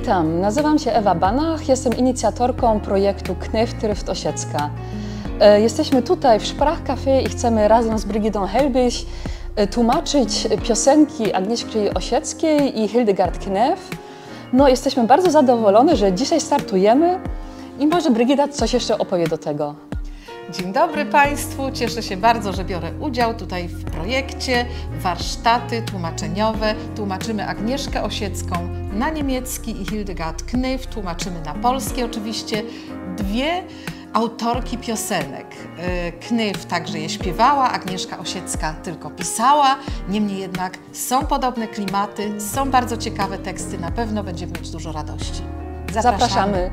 Witam, nazywam się Ewa Banach, jestem inicjatorką projektu Knyf Tryft Osiecka. E, Jesteśmy tutaj w Sprachcafé i chcemy razem z Brygidą Helbyś e, tłumaczyć piosenki Agnieszki Osieckiej i Hildegard Knef. No, jesteśmy bardzo zadowolone, że dzisiaj startujemy i może Brygida coś jeszcze opowie do tego. Dzień dobry Państwu, cieszę się bardzo, że biorę udział tutaj w projekcie warsztaty tłumaczeniowe. Tłumaczymy Agnieszkę Osiecką na niemiecki i Hildegard Knyf, tłumaczymy na polski oczywiście. Dwie autorki piosenek. E, Knyf także je śpiewała, Agnieszka Osiecka tylko pisała, niemniej jednak są podobne klimaty, są bardzo ciekawe teksty, na pewno będziemy mieć dużo radości. Zapraszamy.